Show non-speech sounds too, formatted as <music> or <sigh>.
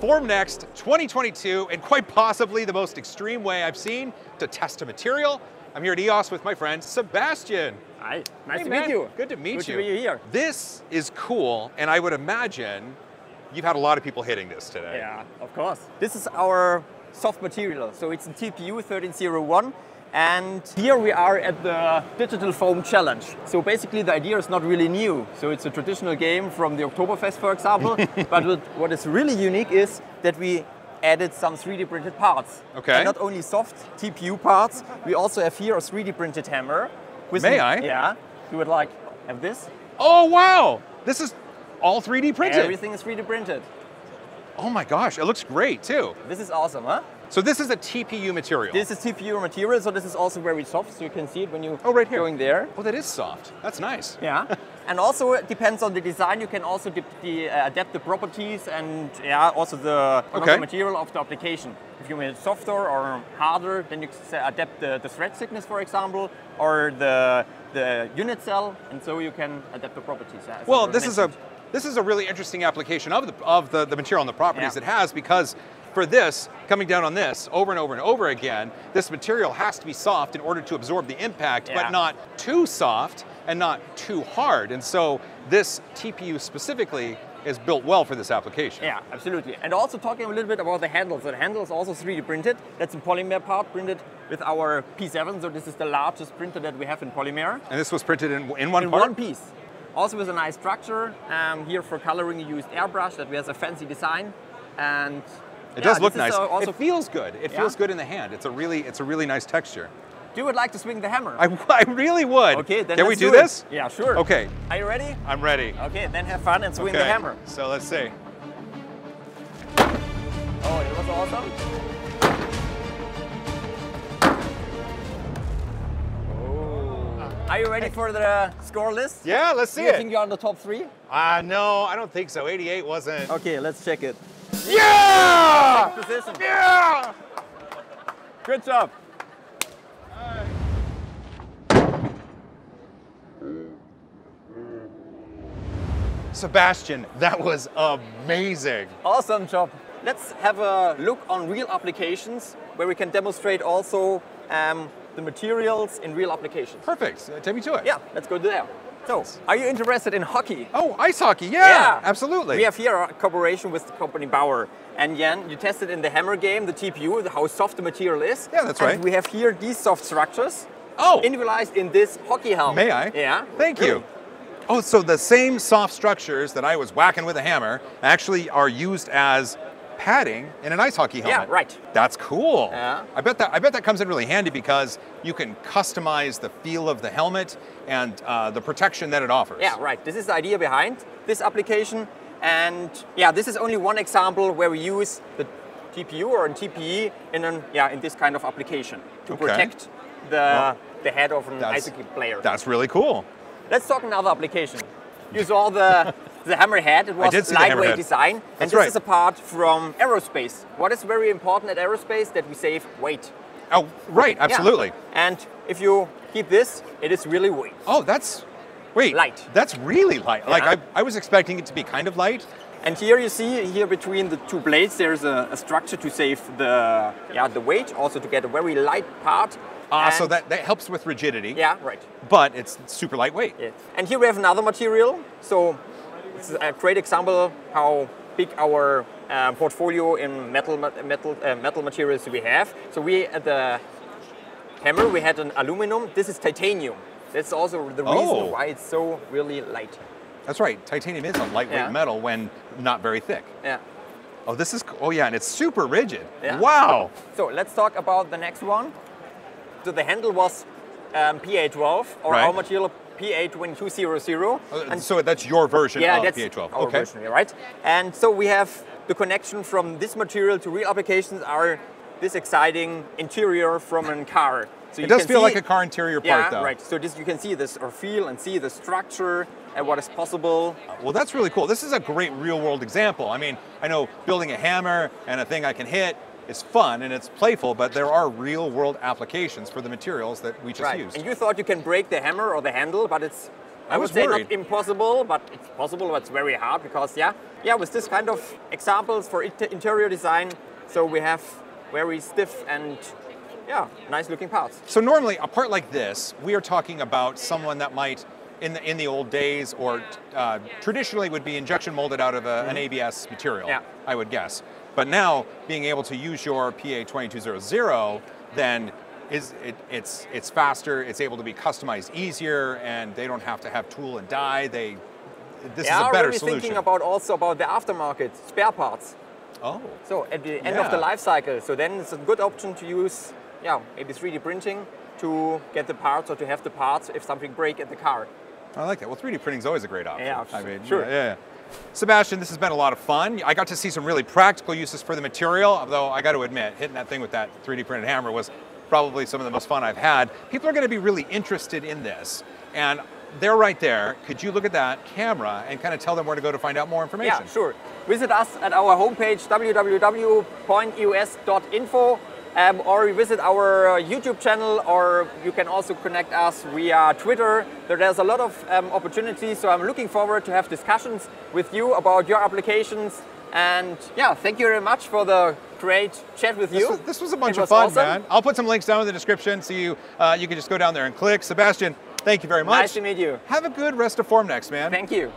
Formnext 2022, and quite possibly the most extreme way I've seen to test a material. I'm here at EOS with my friend Sebastian. Hi, nice Hey, to man. meet you. Good to meet Good you. to be here. This is cool, and I would imagine you've had a lot of people hitting this today. Yeah, of course. This is our soft material. So it's a TPU 1301. And here we are at the Digital Foam Challenge. So basically the idea is not really new. So it's a traditional game from the Oktoberfest, for example. <laughs> but what- is really unique is that we added some 3D printed parts. Okay. And not only soft TPU parts, we also have here a 3D printed hammer. with May an- I? Yeah. You would like have this? Oh, wow! This is all 3D printed. Everything is 3D printed. Oh my gosh, it looks great too. This is awesome, huh? So this is a TPU material. This is TPU material, so this is also very soft, so you can see it when you Oh, right here. going there. oh, that is soft. That's nice. Yeah. <laughs> and also it depends on the design. You can also de- uh, adapt the properties and yeah, also the Okay. material of the application. If you make it softer or harder, then you can adapt the, the thread thickness, for example, or the the unit cell, and so you can adapt the properties. yeah, Well, this is a this is a really interesting application of the of the, the material and the properties Yeah. it has because for this, coming down on this over and over and over again, this material has to be soft in order to absorb the impact, Yeah. but not too soft and not too hard. And so this TPU specifically is built well for this application. Yeah, absolutely. And also talking a little bit about the handles. The handle is also 3D printed. That's a polymer part printed with our P7. So this is the largest printer that we have in polymer. And this was printed in, in one in part? one piece. Also with a nice structure. Um, here for coloring you used airbrush that has a fancy design. And It yeah, does look nice. also, it feels good. It Yeah. feels good in the hand. It's a really it's a really nice texture. Do you would like to swing the hammer? I, <laughs> I really would. okay, then Can we do it. this? Yeah, sure. Okay, Are you ready? I'm ready. Okay, then have fun and swing the hammer. So let's see. Oh, it was awesome. Oh. Are you ready for the score list? Yeah, let's Do see you it. think you're on the top three? Uh, no, I don't think so. 88 wasn't. Okay, let's check it. Yeah! Position. Yeah! Good job. Sebastian, that was amazing. Awesome job. Let's have a look on real applications where we can demonstrate also um, the materials in real applications. Perfect. Uh, Take me to it. Yeah, let's go there. So, are you interested in hockey? Oh, ice hockey. Yeah, absolutely. We have here a cooperation with the company Bauer. And Jan, you tested in the hammer game, the TPU, how soft the material is. Yeah, that's and right. we have here these soft structures oh, individualized in this hockey helmet. may I? Yeah. Thank Really. you. Oh, so the same soft structures that I was whacking with a hammer actually are used as padding in an ice hockey helmet. Yeah, right. That's cool. Yeah. I bet that I bet that comes in really handy because you can customize the feel of the helmet and uh, the protection that it offers. Yeah, right. This is the idea behind this application. And yeah, this is only one example where we use the TPU or a TPE in an, yeah, in this kind of application to Okay. protect the, Well, the head of an ice hockey player. That's really cool. Let's talk another application. You saw the, the hammerhead. It was did see the lightweight design. and this right. is a part from aerospace. What is very important at aerospace? That we save weight. Oh, right, Yeah. absolutely. And if you keep this, it is really weight. Oh, that's wait. Light. That's really light. Like I, I was expecting it to be kind of light. And here you see, here between the two blades, there's a, a structure to save the yeah the weight, also to get a very light part. Ah, so that, that helps with rigidity. yeah right. But it's super lightweight. Yeah. And here we have another material. So it's a great example how big our uh, portfolio in metal metal uh, metal materials we have. So we at the hammer we had an aluminum. This is titanium. That's also the reason Oh. why it's so really light. That's right. Titanium is a lightweight Yeah. metal when not very thick. Yeah. Oh, this is. Oh, yeah, and it's super rigid. Yeah. Wow. So let's talk about the next one. So the handle was um, PA12 or Right. our material PA2200. Uh, And so that's your version yeah, of that's PA12. our okay. version, right? And so we have the connection from this material to real applications are this exciting interior from a car. So It you does can feel see- like a car interior part, yeah, though. right. So this you can see this or feel and see the structure and what is possible. Well, that's really cool. This is a great real world example. I mean, I know building a hammer and a thing I can hit is fun and it's playful, but there are real world applications for the materials that we just right. used. And you thought you can break the hammer or the handle, but it's I, I was would say worried. not impossible, but it's possible, but it's very hard because yeah, yeah, with this kind of examples for interior design, so we have very stiff and yeah, nice looking parts. So normally a part like this, we are talking about someone that might, in the in the old days or uh, traditionally would be injection molded out of a, an ABS material. Yeah. I would guess. But now being able to use your PA 2200, then is it, it's it's faster. It's able to be customized easier, and they don't have to have tool and die. They this yeah, is a better really solution. thinking about also about the aftermarket spare parts. oh, So at the end of the life cycle, so then it's a good option to use, yeah, maybe 3D printing to get the parts or to have the parts if something break at the car. I like that. Well, 3D printing is always a great option. Yeah, I mean, sure. Yeah, yeah. Sebastian, this has been a lot of fun. I got to see some really practical uses for the material, although I got to admit, hitting that thing with that 3D printed hammer was probably some of the most fun I've had. People are going to be really interested in this, and they're right there. Could you look at that camera and kind of tell them where to go to find out more information? Yeah, sure. Visit us at our homepage www.eos.info um, or visit our uh, YouTube channel or you can also connect us via Twitter. There's a lot of um, opportunities, so I'm looking forward to have discussions with you about your applications. And yeah, thank you very much for the great chat with This you. was, this was a bunch It of fun, awesome. man. I'll put some links down in the description so you uh, you can just go down there and click. Sebastian, thank you very much. Nice to meet you. Have a good rest of Formnext, man. Thank you.